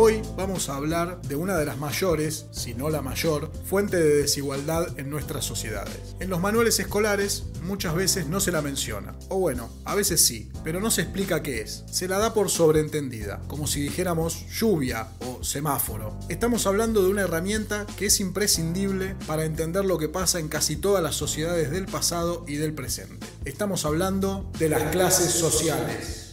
Hoy vamos a hablar de una de las mayores, si no la mayor, fuente de desigualdad en nuestras sociedades. En los manuales escolares muchas veces no se la menciona, o bueno, a veces sí, pero no se explica qué es. Se la da por sobreentendida, como si dijéramos lluvia o semáforo. Estamos hablando de una herramienta que es imprescindible para entender lo que pasa en casi todas las sociedades del pasado y del presente. Estamos hablando de las clases sociales.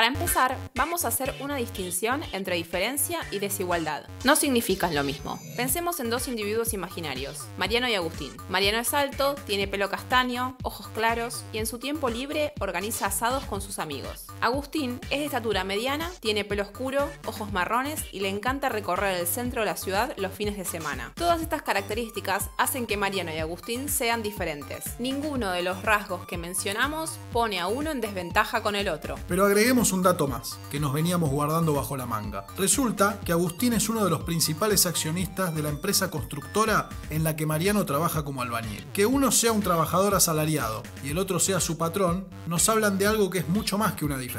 Para empezar, vamos a hacer una distinción entre diferencia y desigualdad. No significan lo mismo. Pensemos en dos individuos imaginarios, Mariano y Agustín. Mariano es alto, tiene pelo castaño, ojos claros y en su tiempo libre organiza asados con sus amigos. Agustín es de estatura mediana, tiene pelo oscuro, ojos marrones y le encanta recorrer el centro de la ciudad los fines de semana. Todas estas características hacen que Mariano y Agustín sean diferentes. Ninguno de los rasgos que mencionamos pone a uno en desventaja con el otro. Pero agreguemos un dato más, que nos veníamos guardando bajo la manga. Resulta que Agustín es uno de los principales accionistas de la empresa constructora en la que Mariano trabaja como albañil. Que uno sea un trabajador asalariado y el otro sea su patrón, nos hablan de algo que es mucho más que una diferencia.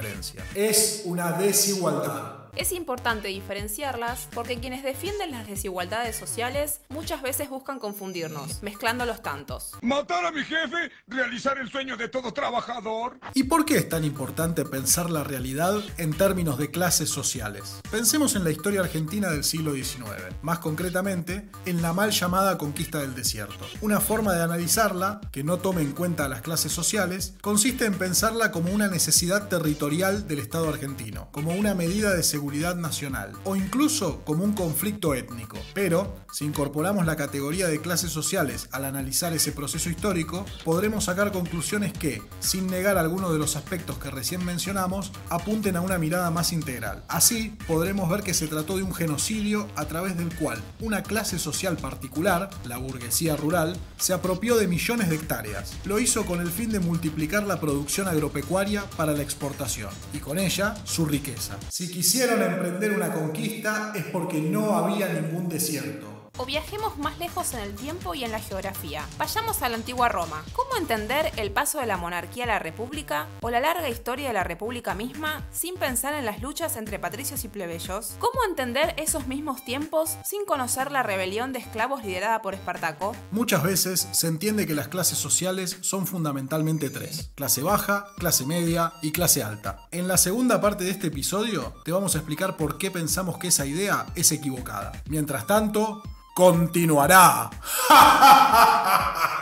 Es una desigualdad. Es importante diferenciarlas porque quienes defienden las desigualdades sociales muchas veces buscan confundirnos, mezclando los tantos. Matar a mi jefe, realizar el sueño de todo trabajador. ¿Y por qué es tan importante pensar la realidad en términos de clases sociales? Pensemos en la historia argentina del siglo XIX, más concretamente en la mal llamada conquista del desierto. Una forma de analizarla, que no tome en cuenta a las clases sociales, consiste en pensarla como una necesidad territorial del Estado argentino, como una medida de seguridad seguridad nacional o incluso como un conflicto étnico. Pero, si incorporamos la categoría de clases sociales al analizar ese proceso histórico, podremos sacar conclusiones que, sin negar algunos de los aspectos que recién mencionamos, apunten a una mirada más integral. Así, podremos ver que se trató de un genocidio a través del cual una clase social particular, la burguesía rural, se apropió de millones de hectáreas. Lo hizo con el fin de multiplicar la producción agropecuaria para la exportación y con ella su riqueza. Si quisiera emprender una conquista es porque no había ningún desierto o viajemos más lejos en el tiempo y en la geografía. Vayamos a la antigua Roma. ¿Cómo entender el paso de la monarquía a la república o la larga historia de la república misma sin pensar en las luchas entre patricios y plebeyos? ¿Cómo entender esos mismos tiempos sin conocer la rebelión de esclavos liderada por Espartaco? Muchas veces se entiende que las clases sociales son fundamentalmente tres. Clase baja, clase media y clase alta. En la segunda parte de este episodio te vamos a explicar por qué pensamos que esa idea es equivocada. Mientras tanto, continuará.